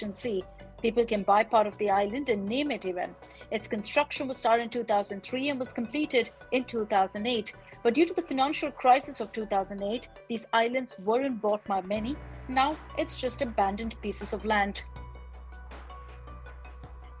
Ocean Sea. People can buy part of the island and name it even. Its construction was started in 2003 and was completed in 2008. But due to the financial crisis of 2008, these islands weren't bought by many. Now it's just abandoned pieces of land.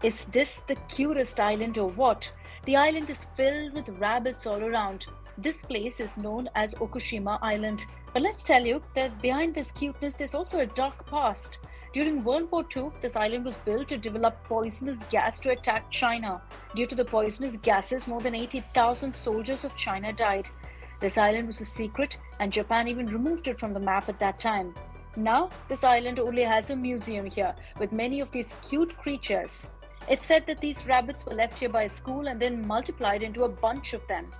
Is this the cutest island or what? The island is filled with rabbits all around. This place is known as Okushima Island. But let's tell you that behind this cuteness, there's also a dark past. During World War II, this island was built to develop poisonous gas to attack China. Due to the poisonous gases, more than 80,000 soldiers of China died. This island was a secret, and Japan even removed it from the map at that time. Now, this island only has a museum here with many of these cute creatures. It's said that these rabbits were left here by a school and then multiplied into a bunch of them.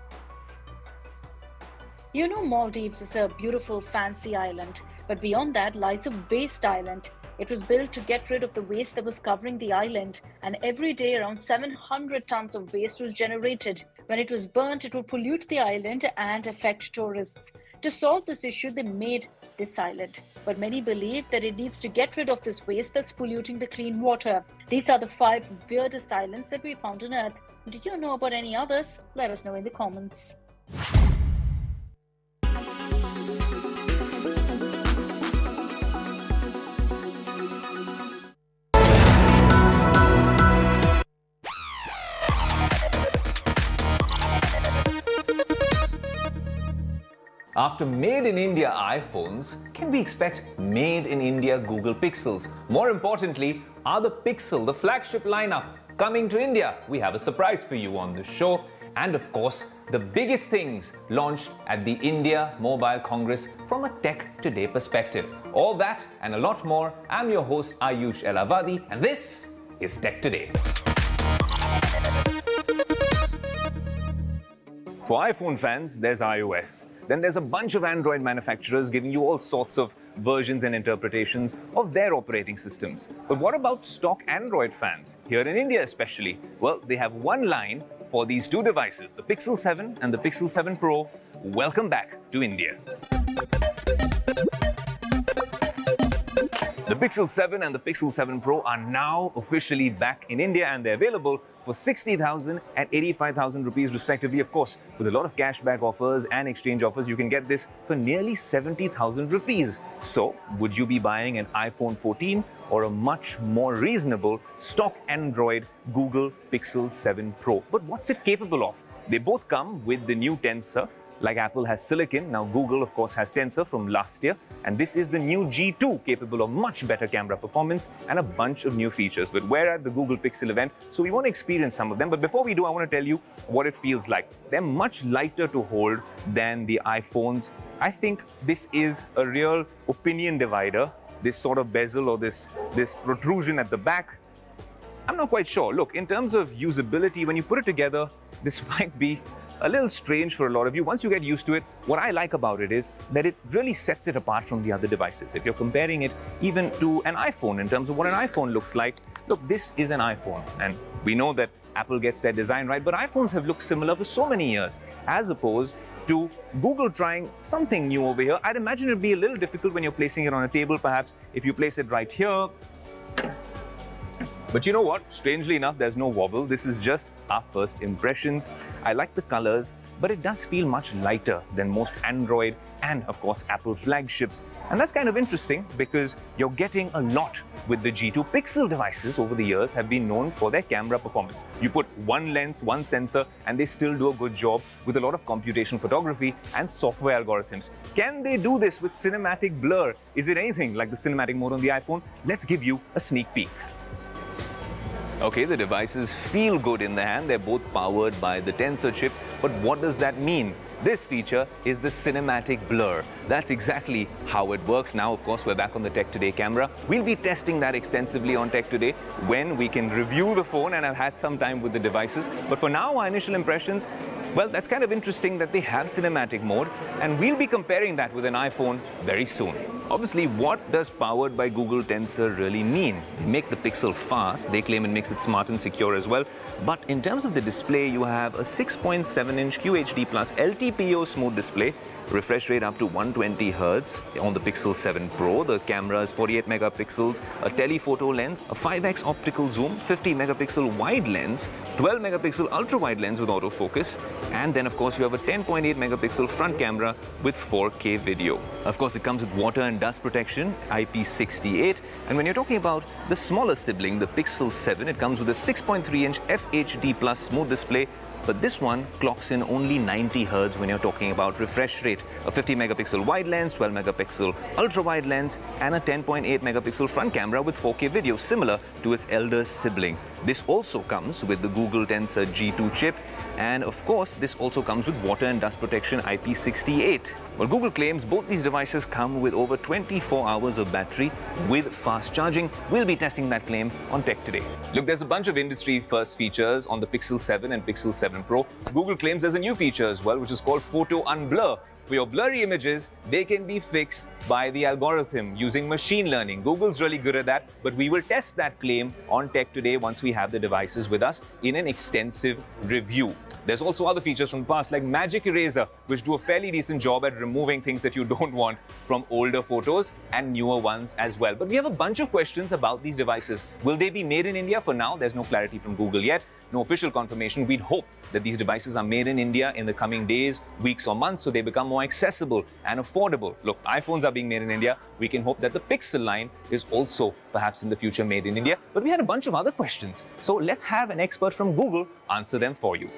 You know, Maldives is a beautiful, fancy island, but beyond that lies a waste island. It was built to get rid of the waste that was covering the island, and every day around 700 tons of waste was generated. When it was burnt, it would pollute the island and affect tourists. To solve this issue, they made this island. But many believe that it needs to get rid of this waste that's polluting the clean water. These are the five weirdest islands that we found on Earth. Do you know about any others? Let us know in the comments. After made in India iPhones, can we expect made in India Google Pixels? More importantly, are the Pixel, the flagship lineup, coming to India? We have a surprise for you on the show. And of course, the biggest things launched at the India Mobile Congress from a Tech Today perspective. All that and a lot more. I'm your host Aayush Ailawadi, and this is Tech Today. For iPhone fans, there's iOS. Then there's a bunch of Android manufacturers giving you all sorts of versions and interpretations of their operating systems. But what about stock Android fans, here in India especially? Well, they have one line for these two devices, the Pixel 7 and the Pixel 7 Pro. Welcome back to India. The uh-huh. Pixel 7 and the Pixel 7 Pro are now officially back in India and they're available for 60,000 and 85,000 rupees respectively. Of course, with a lot of cashback offers and exchange offers, you can get this for nearly 70,000 rupees. So, would you be buying an iPhone 14 or a much more reasonable stock Android Google Pixel 7 Pro? But what's it capable of? They both come with the new Tensor like Apple has Silicon, now Google, of course, has Tensor from last year. And this is the new G2, capable of much better camera performance and a bunch of new features. But we're at the Google Pixel event, so we want to experience some of them. But before we do, I want to tell you what it feels like. They're much lighter to hold than the iPhones. I think this is a real opinion divider, this sort of bezel or this, this protrusion at the back. I'm not quite sure. Look, in terms of usability, when you put it together, this might be a little strange for a lot of you. Once you get used to it, what I like about it is that it really sets it apart from the other devices. If you're comparing it even to an iPhone in terms of what an iPhone looks like, look, this is an iPhone. And we know that Apple gets their design right, but iPhones have looked similar for so many years, as opposed to Google trying something new over here. I'd imagine it'd be a little difficult when you're placing it on a table, perhaps if you place it right here, but you know what? Strangely enough, there's no wobble. This is just our first impressions. I like the colors, but it does feel much lighter than most Android and, of course, Apple flagships. And that's kind of interesting because you're getting a lot with the G2 Pixel devices over the years have been known for their camera performance. You put one lens, one sensor, and they still do a good job with a lot of computational photography and software algorithms. Can they do this with cinematic blur? Is it anything like the cinematic mode on the iPhone? Let's give you a sneak peek. Okay, the devices feel good in the hand. They're both powered by the Tensor chip. But what does that mean? This feature is the cinematic blur. That's exactly how it works. Now, of course, we're back on the Tech Today camera. We'll be testing that extensively on Tech Today when we can review the phone and I've had some time with the devices. But for now, our initial impressions, Well, that's kind of interesting that they have cinematic mode, and we'll be comparing that with an iPhone very soon. Obviously, what does powered by Google Tensor really mean? They make the Pixel fast, they claim it makes it smart and secure as well. But in terms of the display, you have a 6.7-inch QHD plus LTPO smooth display refresh rate up to 120 Hz on the Pixel 7 Pro. The camera is 48 megapixels, a telephoto lens, a 5x optical zoom, 50 megapixel wide lens, 12 megapixel ultra wide lens with autofocus, and then of course you have a 10.8 megapixel front camera with 4K video. Of course it comes with water and dust protection, IP68, and when you're talking about the smaller sibling, the Pixel 7, it comes with a 6.3 inch FHD plus smooth display but this one clocks in only 90 Hz when you're talking about refresh rate. A 50 megapixel wide lens, 12 megapixel ultra wide lens, and a 10.8 megapixel front camera with 4K video, similar to its elder sibling. This also comes with the Google Tensor G2 chip, and of course, this also comes with water and dust protection IP68. Well, Google claims both these devices come with over 24 hours of battery with fast charging. We'll be testing that claim on Tech Today. Look, there's a bunch of industry first features on the Pixel 7 and Pixel 7 Pro. Google claims there's a new feature as well, which is called Photo Unblur. For your blurry images, they can be fixed by the algorithm using machine learning. Google's really good at that, but we will test that claim on Tech Today once we have the devices with us in an extensive review. There's also other features from the past like Magic Eraser, which do a fairly decent job at removing things that you don't want from older photos and newer ones as well. But we have a bunch of questions about these devices. Will they be made in India? For now, there's no clarity from Google yet. No official confirmation. We'd hope that these devices are made in India in the coming days, weeks, or months so they become more accessible and affordable. Look, iPhones are being made in India. We can hope that the Pixel line is also perhaps in the future made in India. But we had a bunch of other questions. So let's have an expert from Google answer them for you.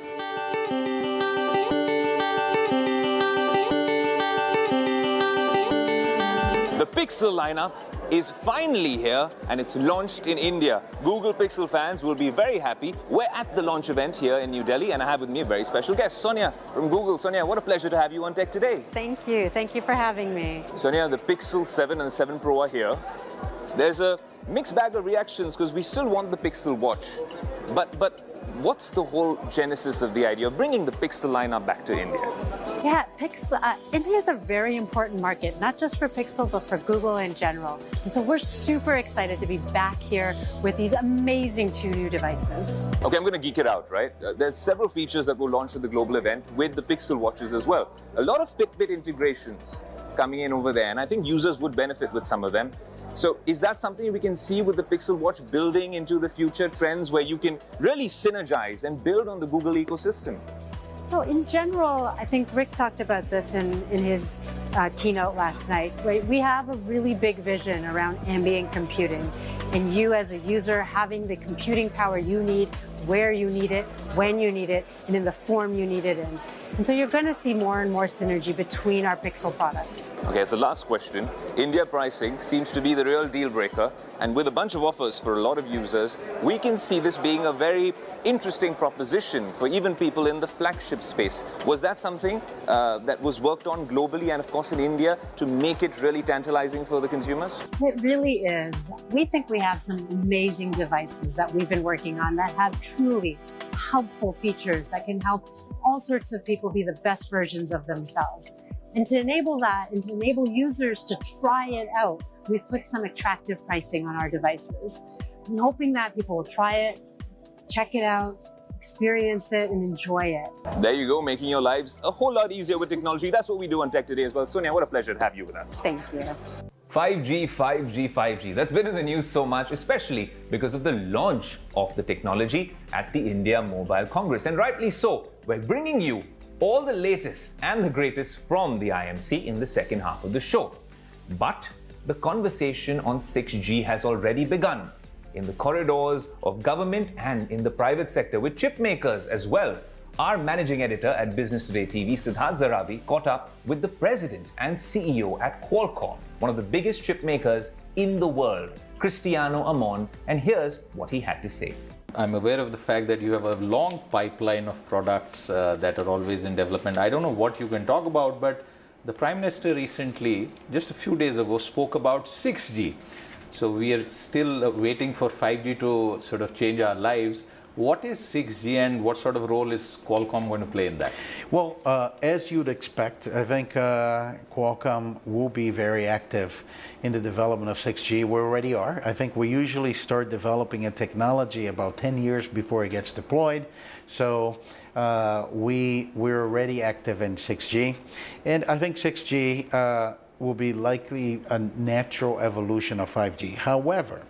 Pixel lineup is finally here and it's launched in India. Google Pixel fans will be very happy. We're at the launch event here in New Delhi and I have with me a very special guest, Sonia from Google. Sonia, what a pleasure to have you on Tech Today. Thank you. Thank you for having me. Sonia, the Pixel 7 and the 7 Pro are here. There's a mixed bag of reactions because we still want the Pixel watch. But, but what's the whole genesis of the idea of bringing the Pixel lineup back to India? Yeah, Pixel, uh, India is a very important market, not just for Pixel, but for Google in general. And so we're super excited to be back here with these amazing two new devices. Okay, I'm going to geek it out, right? Uh, there's several features that will launch at the global event with the Pixel watches as well. A lot of Fitbit integrations coming in over there, and I think users would benefit with some of them. So is that something we can see with the Pixel Watch building into the future trends where you can really synergize and build on the Google ecosystem? So in general, I think Rick talked about this in, in his uh, keynote last night. Right? We have a really big vision around ambient computing and you as a user having the computing power you need where you need it, when you need it, and in the form you need it in. And so you're going to see more and more synergy between our Pixel products. Okay, so last question. India pricing seems to be the real deal breaker. And with a bunch of offers for a lot of users, we can see this being a very interesting proposition for even people in the flagship space. Was that something uh, that was worked on globally and, of course, in India to make it really tantalizing for the consumers? It really is. We think we have some amazing devices that we've been working on that have truly helpful features that can help all sorts of people be the best versions of themselves. And to enable that and to enable users to try it out, we've put some attractive pricing on our devices. I'm hoping that people will try it, check it out, experience it and enjoy it. There you go, making your lives a whole lot easier with technology. That's what we do on Tech Today as well. Sonia, what a pleasure to have you with us. Thank you. 5G, 5G, 5G. That's been in the news so much, especially because of the launch of the technology at the India Mobile Congress. And rightly so, we're bringing you all the latest and the greatest from the IMC in the second half of the show. But the conversation on 6G has already begun in the corridors of government and in the private sector with chip makers as well our managing editor at Business Today TV, Siddharth Zarabi, caught up with the president and CEO at Qualcomm, one of the biggest chip makers in the world, Cristiano Amon, and here's what he had to say. I'm aware of the fact that you have a long pipeline of products uh, that are always in development. I don't know what you can talk about, but the Prime Minister recently, just a few days ago, spoke about 6G. So we are still waiting for 5G to sort of change our lives. What is 6G and what sort of role is Qualcomm going to play in that? Well, uh, as you'd expect, I think uh, Qualcomm will be very active in the development of 6G. We already are. I think we usually start developing a technology about 10 years before it gets deployed. So uh, we, we're already active in 6G. And I think 6G uh, will be likely a natural evolution of 5G. However,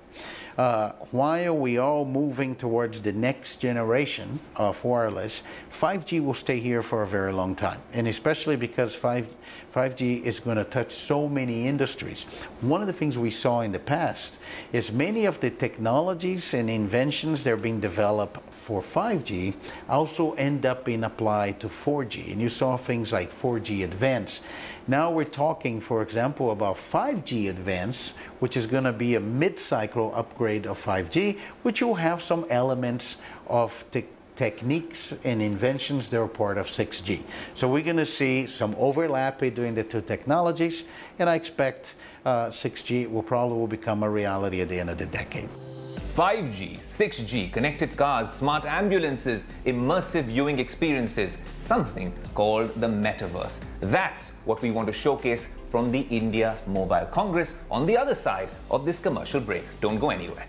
uh, while we all moving towards the next generation of wireless, 5G will stay here for a very long time. And especially because 5, 5G is going to touch so many industries. One of the things we saw in the past is many of the technologies and inventions that are being developed for 5G also end up being applied to 4G. And you saw things like 4G Advanced. Now we're talking, for example, about 5G Advanced, which is going to be a mid-cycle upgrade of 5G, which will have some elements of te techniques and inventions that are part of 6G. So we're going to see some overlap between the two technologies, and I expect uh, 6G will probably will become a reality at the end of the decade. 5G, 6G, connected cars, smart ambulances, immersive viewing experiences, something called the metaverse. That's what we want to showcase from the India Mobile Congress on the other side of this commercial break. Don't go anywhere.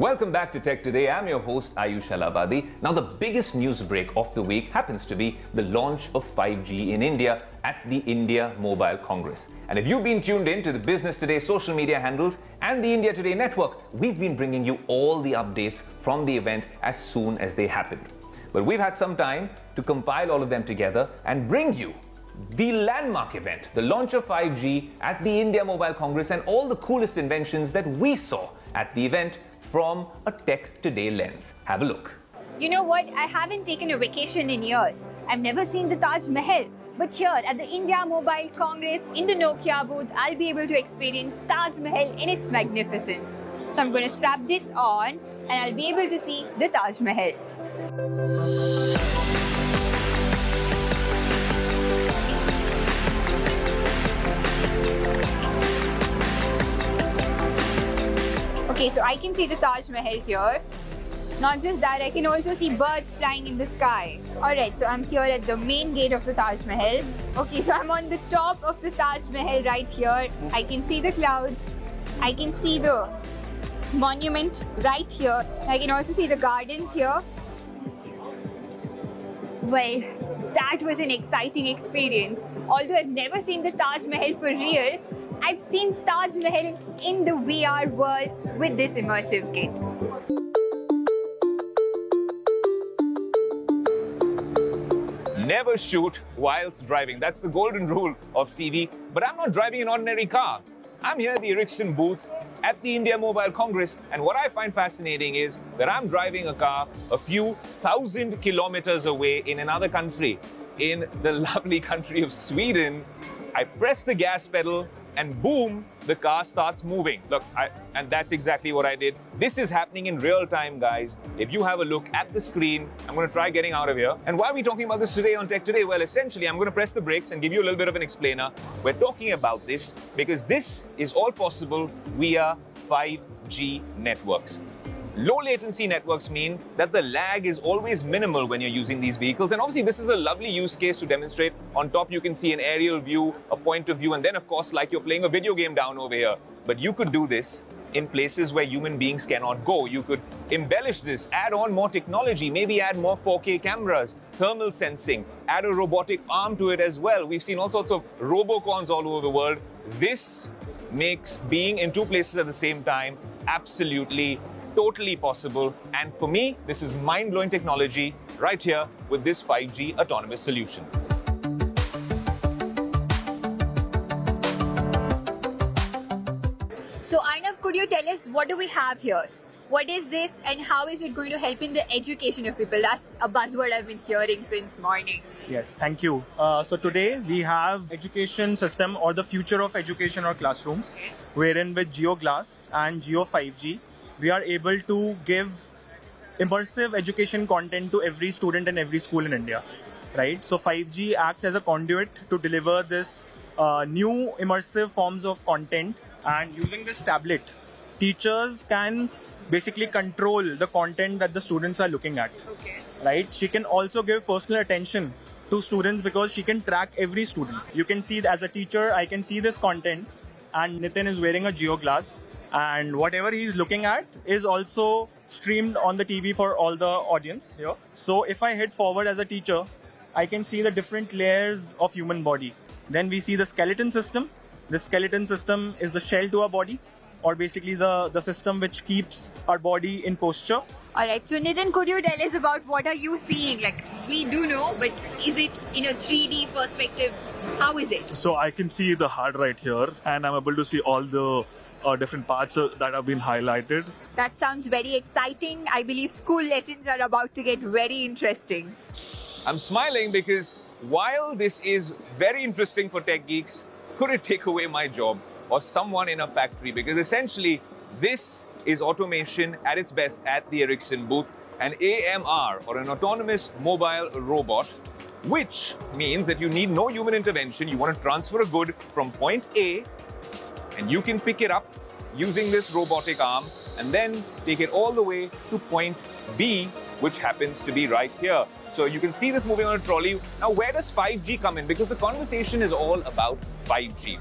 Welcome back to Tech Today. I'm your host Aayush Ailawadi. Now, the biggest news break of the week happens to be the launch of 5G in India at the India Mobile Congress. And if you've been tuned in to the Business Today social media handles and the India Today network, we've been bringing you all the updates from the event as soon as they happened. But we've had some time to compile all of them together and bring you the landmark event, the launch of 5G at the India Mobile Congress and all the coolest inventions that we saw at the event from a Tech Today lens. Have a look. You know what? I haven't taken a vacation in years. I've never seen the Taj Mahal. But here at the India Mobile Congress in the Nokia booth, I'll be able to experience Taj Mahal in its magnificence. So I'm going to strap this on and I'll be able to see the Taj Mahal. Can see the Taj Mahal here. Not just that, I can also see birds flying in the sky. Alright, so I'm here at the main gate of the Taj Mahal. Okay, so I'm on the top of the Taj Mahal right here. I can see the clouds. I can see the monument right here. I can also see the gardens here. Well, that was an exciting experience. Although I've never seen the Taj Mahal for real, I've seen Taj Mahal in the VR world with this immersive kit. Never shoot whilst driving. That's the golden rule of TV. But I'm not driving an ordinary car. I'm here at the Ericsson booth at the India Mobile Congress. And what I find fascinating is that I'm driving a car a few thousand kilometers away in another country, in the lovely country of Sweden. I press the gas pedal and boom, the car starts moving. Look, I, and that's exactly what I did. This is happening in real time, guys. If you have a look at the screen, I'm going to try getting out of here. And why are we talking about this today on Tech Today? Well, essentially, I'm going to press the brakes and give you a little bit of an explainer. We're talking about this because this is all possible via 5G networks. Low latency networks mean that the lag is always minimal when you're using these vehicles. And obviously, this is a lovely use case to demonstrate. On top, you can see an aerial view, a point of view, and then, of course, like you're playing a video game down over here. But you could do this in places where human beings cannot go. You could embellish this, add on more technology, maybe add more 4K cameras, thermal sensing, add a robotic arm to it as well. We've seen all sorts of robocons all over the world. This makes being in two places at the same time absolutely totally possible. And for me, this is mind blowing technology right here with this 5G autonomous solution. So, Arnav, could you tell us what do we have here? What is this and how is it going to help in the education of people? That's a buzzword I've been hearing since morning. Yes, thank you. Uh, so today we have education system or the future of education or classrooms, wherein with JioGlass and Jio 5G, we are able to give immersive education content to every student and every school in India, right? So 5G acts as a conduit to deliver this uh, new immersive forms of content, and using this tablet, teachers can basically control the content that the students are looking at. Okay. Right? She can also give personal attention to students because she can track every student. You can see as a teacher, I can see this content, and Nitin is wearing a Jio Glass and whatever he's looking at is also streamed on the TV for all the audience here. So if I hit forward as a teacher, I can see the different layers of human body. Then we see the skeleton system. The skeleton system is the shell to our body, or basically the, the system which keeps our body in posture. Alright, so Nitin, could you tell us about what are you seeing? Like we do know, but is it in a 3D perspective? How is it? So I can see the heart right here, and I'm able to see all the uh, different parts uh, that have been highlighted. That sounds very exciting. I believe school lessons are about to get very interesting. I'm smiling because while this is very interesting for tech geeks, could it take away my job or someone in a factory? Because essentially, this is automation at its best at the Ericsson booth, an AMR or an autonomous mobile robot, which means that you need no human intervention. You want to transfer a good from point A and you can pick it up using this robotic arm and then take it all the way to point B, which happens to be right here. So you can see this moving on a trolley. Now, where does 5G come in? Because the conversation is all about 5G.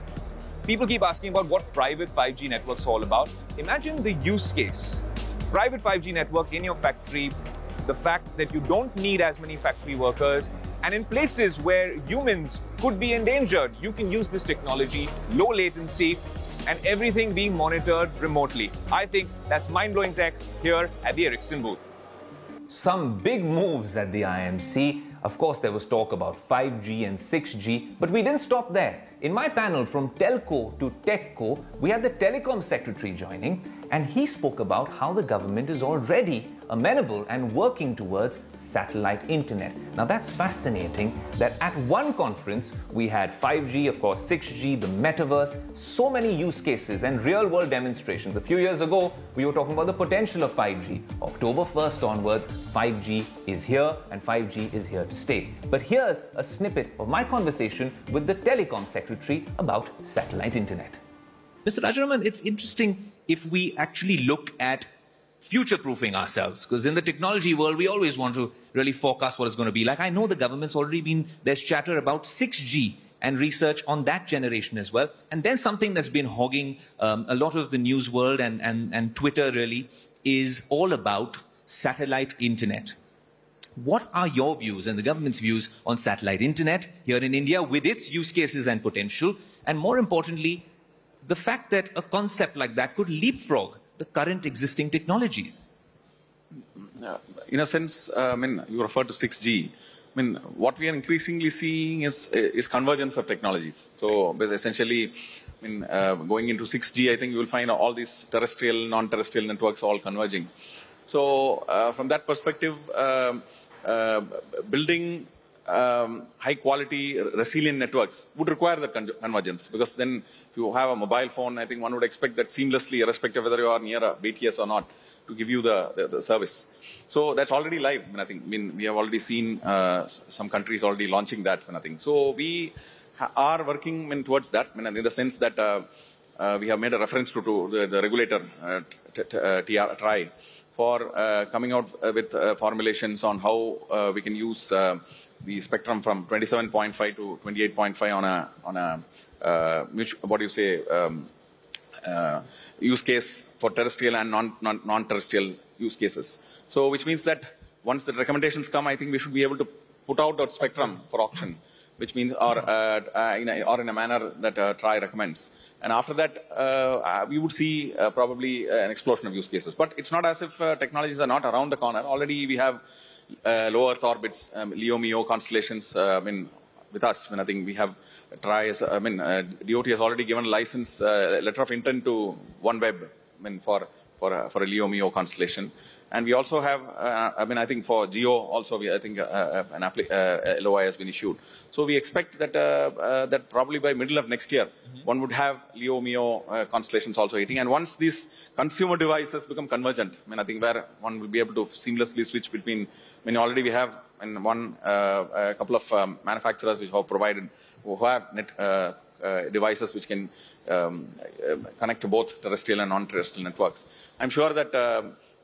People keep asking about what private 5G networks are all about. Imagine the use case. Private 5G network in your factory, the fact that you don't need as many factory workers, and in places where humans could be endangered, you can use this technology, low latency, and everything being monitored remotely. I think that's mind-blowing tech here at the Ericsson booth. Some big moves at the IMC. Of course, there was talk about 5G and 6G, but we didn't stop there. In my panel from Telco to Techco, we had the Telecom Secretary joining, and he spoke about how the government is already amenable and working towards satellite internet. Now that's fascinating that at one conference we had 5G, of course 6G, the metaverse, so many use cases and real world demonstrations. A few years ago we were talking about the potential of 5G. October 1st onwards, 5G is here and 5G is here to stay. But here's a snippet of my conversation with the Telecom Secretary about satellite internet. Mr. Rajaraman, it's interesting if we actually look at future proofing ourselves because in the technology world we always want to really forecast what it's going to be like i know the government's already been there's chatter about 6g and research on that generation as well and then something that's been hogging um, a lot of the news world and, and, and twitter really is all about satellite internet what are your views and the government's views on satellite internet here in India with its use cases and potential? And more importantly, the fact that a concept like that could leapfrog the current existing technologies. In a sense, uh, I mean, you refer to 6G. I mean, what we are increasingly seeing is, is convergence of technologies. So essentially, I mean, uh, going into 6G, I think you will find all these terrestrial, non-terrestrial networks all converging. So uh, from that perspective, um, building um, high quality resilient networks would require the con convergence because then if you have a mobile phone, I think one would expect that seamlessly, irrespective whether you are near a BTS or not, to give you the, the, the service. So that's already live. I, I think I mean, we have already seen uh, some countries already launching that of thing. So we are working I towards that I in the sense that uh, uh, we have made a reference to, to the, the regulator, uh, TR, TRAI, for uh, coming out uh, with formulations on how we can use the spectrum from 27.5 to 28.5 on a on a uh, what do you say um, uh, use case for terrestrial and non, non non-terrestrial use cases. So which means that once the recommendations come, I think we should be able to put out that spectrum for auction, which means or uh, uh in a, or in a manner that uh, TRAI recommends. And after that, we would see probably an explosion of use cases. But it's not as if technologies are not around the corner. Already we have low Earth orbits, um, LEO, MEO constellations. Uh, I mean, with us, I, mean, I think we have tries. I mean, uh, DOT has already given a license, uh, letter of intent to OneWeb. I mean, for for a, for a LEO constellation. And we also have, uh, I mean, I think for Jio also, we, I think uh, uh an uh, LOI has been issued. So we expect that uh, uh, that probably by middle of next year, mm-hmm. one would have LEO MEO constellations also hitting. And once these consumer devices become convergent, I mean, I think where one will be able to seamlessly switch between. I mean, already we have in one a couple of um, manufacturers which have provided who have net. Uh, devices which can um, uh, connect to both terrestrial and non-terrestrial networks. I'm sure that uh,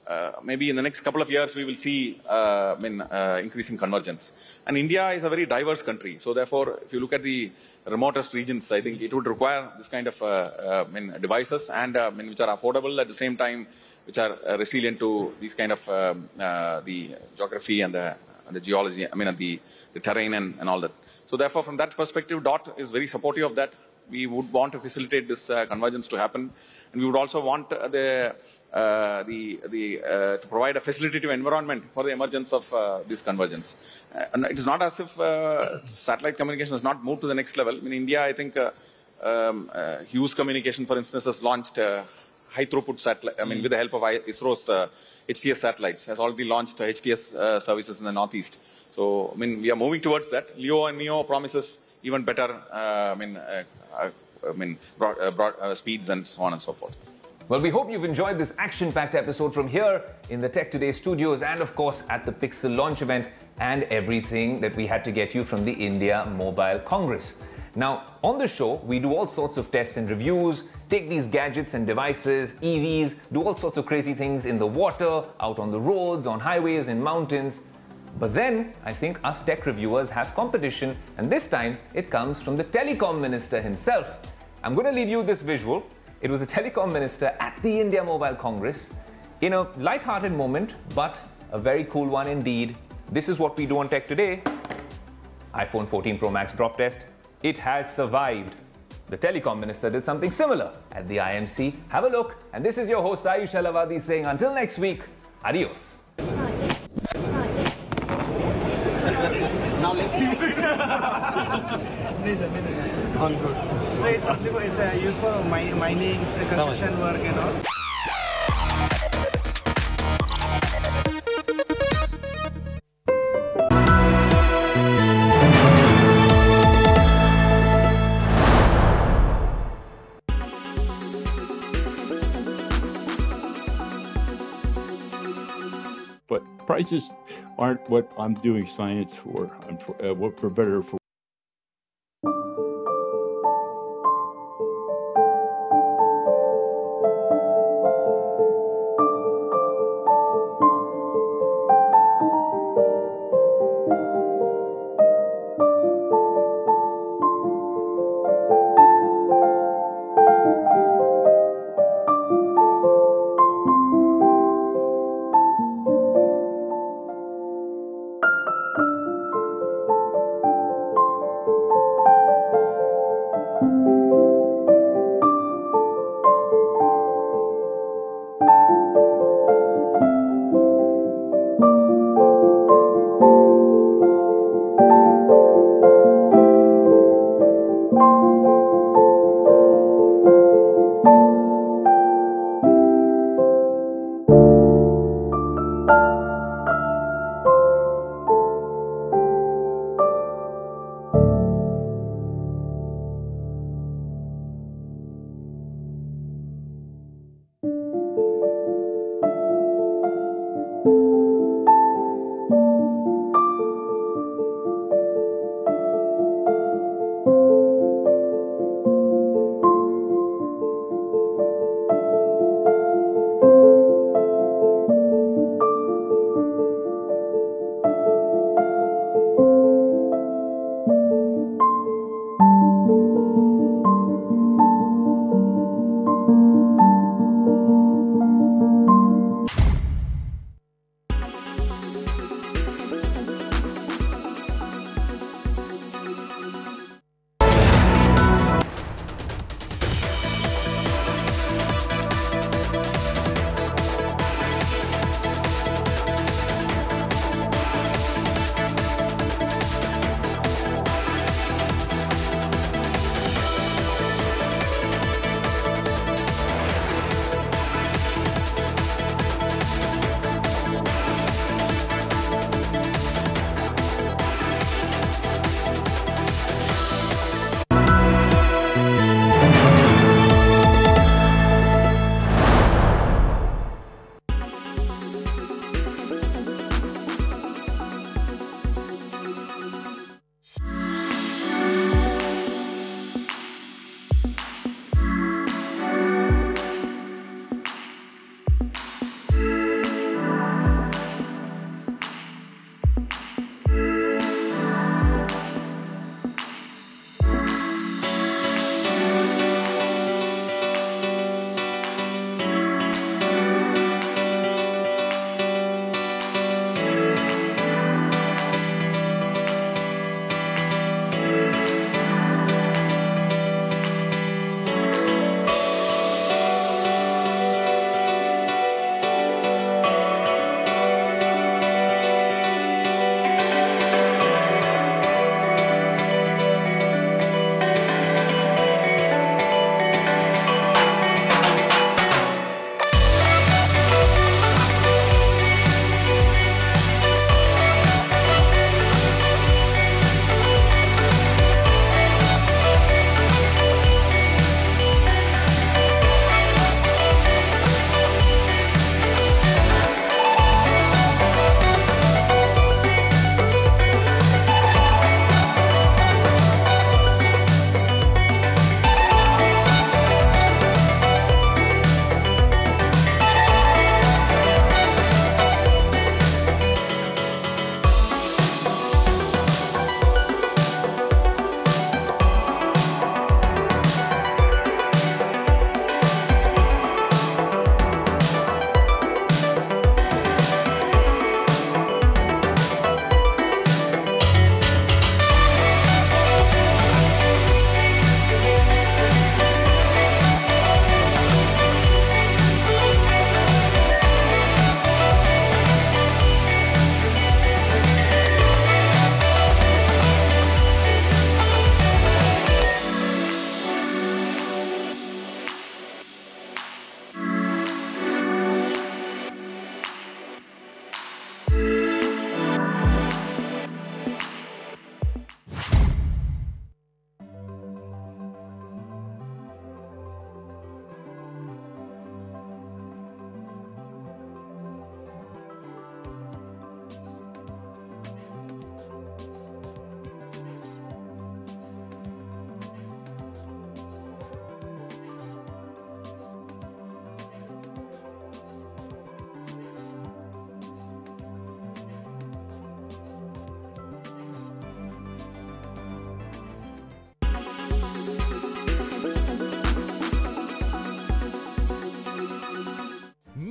uh, maybe in the next couple of years we will see uh, I mean, uh, increasing convergence. And India is a very diverse country. So therefore, if you look at the remotest regions, I think it would require this kind of I mean, devices and I mean, which are affordable at the same time, which are resilient to these kind of um, the geography and the, and the geology, I mean, the, the terrain and, and all that. So therefore, from that perspective, DOT is very supportive of that. We would want to facilitate this uh, convergence to happen. And we would also want uh, the, uh, the, the, uh, to provide a facilitative environment for the emergence of uh, this convergence. Uh, and it is not as if satellite communication has not moved to the next level. In India, I think um, Hughes Communication, for instance, has launched high throughput satellite, I mean, mm. with the help of ISRO's HTS satellites, has already launched HTS services in the Northeast. So, I mean, we are moving towards that. LEO and MEO promises even better, uh, I mean, uh, uh, I mean, broad, broad speeds and so on and so forth. Well, we hope you've enjoyed this action-packed episode from here in the Tech Today studios and, of course, at the Pixel launch event and everything that we had to get you from the India Mobile Congress. Now, on the show, we do all sorts of tests and reviews, take these gadgets and devices, EVs, do all sorts of crazy things in the water, out on the roads, on highways, in mountains, but then I think us tech reviewers have competition, and this time it comes from the telecom minister himself. I'm going to leave you this visual. It was a telecom minister at the India Mobile Congress in a light-hearted moment, but a very cool one indeed. This is what we do on Tech Today. iPhone 14 Pro Max drop test. It has survived. The telecom minister did something similar at the IMC. Have a look. And this is your host Aayush Ailawadi saying until next week, adios. All good. So it's something it's uh, used for mining, construction work and all. But prices aren't what I'm doing science for. I'm for, uh, for better for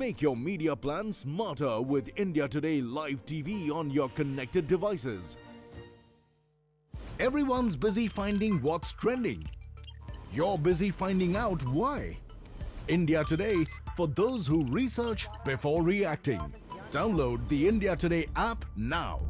Make your media plan smarter with India Today Live TV on your connected devices. Everyone's busy finding what's trending. You're busy finding out why. India Today for those who research before reacting. Download the India Today app now.